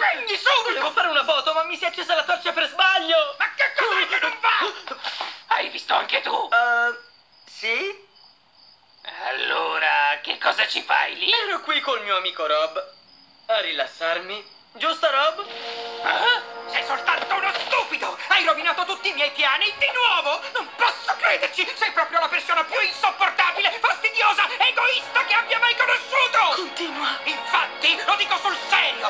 Spegni subito! Devo fare una foto, ma mi si è accesa la torcia per sbaglio! Ma che cos'è che non va? Hai visto anche tu? Uh, sì? Allora, che cosa ci fai lì? Ero qui col mio amico Rob. A rilassarmi. Giusto, Rob? Ah? Sei soltanto uno stupido! Hai rovinato tutti i miei piani di nuovo! Non posso crederci! Sei proprio la persona più insopportabile, fastidiosa, egoista che abbia mai conosciuto! Continua! Infatti, lo dico sul serio!